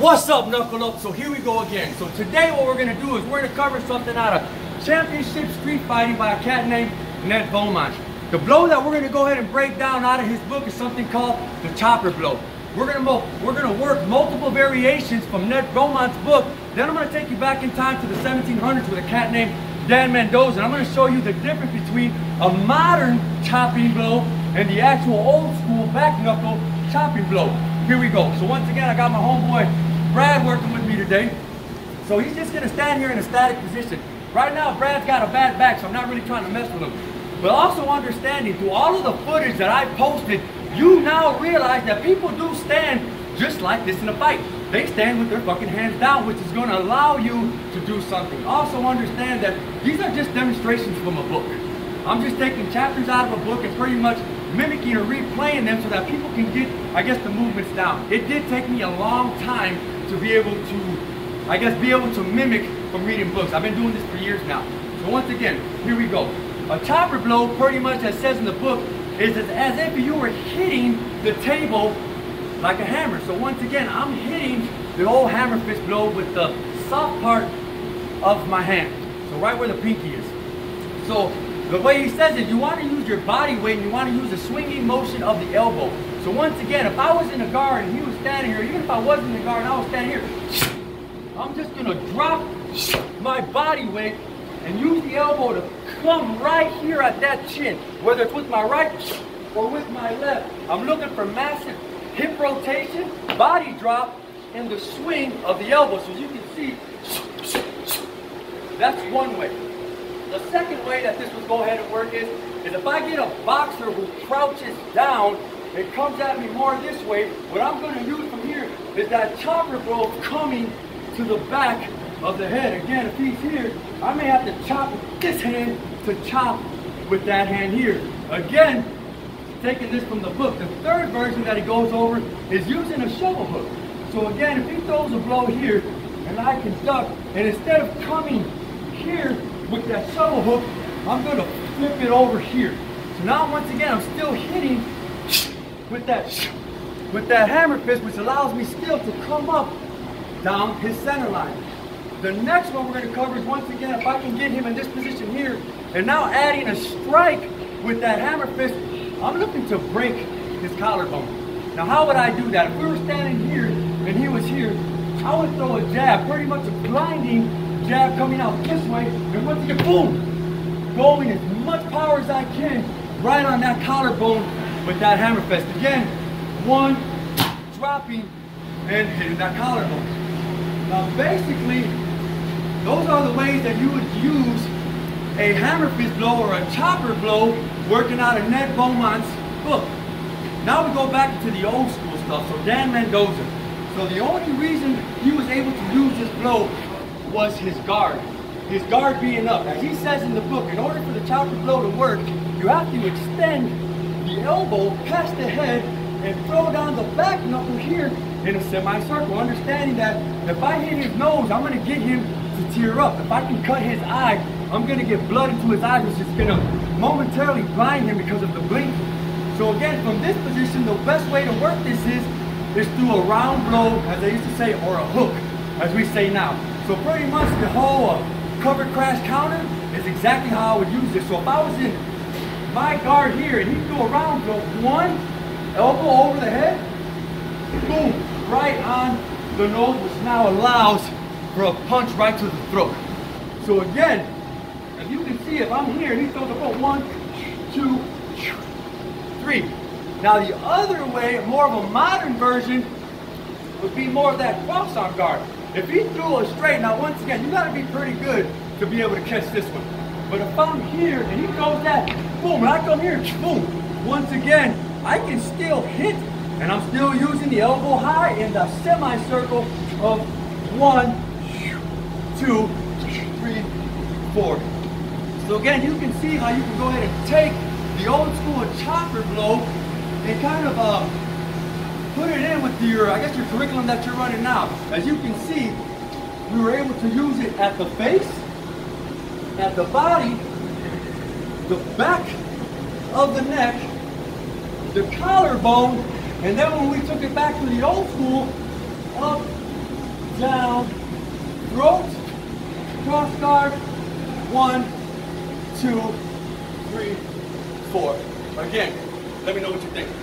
What's up, Knuckle Up? So here we go again. So today what we're gonna do is we're gonna cover something out of Championship Street Fighting by a cat named Ned Beaumont. The blow that we're gonna go ahead and break down out of his book is something called the chopper blow. We're gonna we're gonna work multiple variations from Ned Beaumont's book. Then I'm gonna take you back in time to the 1700s with a cat named Dan Mendoza. And I'm gonna show you the difference between a modern chopping blow and the actual old school back knuckle chopping blow. Here we go. So once again, I got my homeboy Brad working with me today. So he's just gonna stand here in a static position. Right now, Brad's got a bad back, so I'm not really trying to mess with him. But also understanding through all of the footage that I posted, you now realize that people do stand just like this in a fight. They stand with their fucking hands down, which is gonna allow you to do something. Also understand that these are just demonstrations from a book. I'm just taking chapters out of a book and pretty much mimicking or replaying them so that people can get, I guess, the movements down. It did take me a long time to be able to, I guess, be able to mimic from reading books. I've been doing this for years now. So once again, here we go. A chopper blow, pretty much as says in the book, is as if you were hitting the table like a hammer. So once again, I'm hitting the old hammer fist blow with the soft part of my hand. So right where the pinky is. So the way he says it, you want to use your body weight and you want to use the swinging motion of the elbow. So once again, if I was in a guard and he was standing here, even if I wasn't in the guard and I was standing here, I'm just going to drop my body weight and use the elbow to come right here at that chin, whether it's with my right or with my left. I'm looking for massive hip rotation, body drop, and the swing of the elbow. So as you can see, that's one way. The second way that this would go ahead and work is, is if I get a boxer who crouches down and comes at me more this way, what I'm going to use from here is that chopper blow coming to the back of the head. Again, if he's here, I may have to chop with this hand to chop with that hand here. Again, taking this from the book. The third version that he goes over is using a shovel hook. So again, if he throws a blow here, and I can duck, and instead of coming here, with that shovel hook, I'm to flip it over here. So now once again, I'm still hitting with that with that hammer fist, which allows me still to come up down his center line. The next one we're going to cover is once again, if I can get him in this position here, and now adding a strike with that hammer fist, I'm looking to break his collarbone. Now how would I do that? If we were standing here and he was here, I would throw a jab, pretty much a blinding jab coming out this way, and once again, boom, going as much power as I can right on that collarbone with that hammer fist. Again, one, dropping, and hitting that collarbone. Now basically, those are the ways that you would use a hammer fist blow or a chopper blow working out of Ned Beaumont's book. Now we go back to the old school stuff, so Dan Mendoza. So the only reason he was able to use this blow was his guard. His guard being up. As he says in the book, in order for the chopper blow to work, you have to extend the elbow past the head and throw down the back knuckle here in a semicircle, understanding that if I hit his nose, I'm going to get him to tear up. If I can cut his eye, I'm going to get blood into his eye, which is going to momentarily blind him because of the blink. So again, from this position, the best way to work this is, is through a round blow, as they used to say, or a hook, as we say now. So pretty much the whole uh, cover crash counter is exactly how I would use this. So if I was in my guard here and he threw a round throw, one, elbow over the head, boom, right on the nose, which now allows for a punch right to the throat. So again, if you can see, if I'm here and he throws a foot, one, two, three. Now the other way, more of a modern version, would be more of that cross arm guard. If he threw a straight, now once again, you gotta be pretty good to be able to catch this one. But if I'm here and he throws that, boom, and I come here, boom, once again, I can still hit and I'm still using the elbow high in the semicircle of one, two, three, four. So again, you can see how you can go ahead and take the old school chopper blow and kind of uh, put it in with your, I guess your curriculum that you're running now. As you can see, we were able to use it at the face, at the body, the back of the neck, the collarbone, and then when we took it back to the old school, up down, throat, cross guard, one, two, three, four. Again, let me know what you think.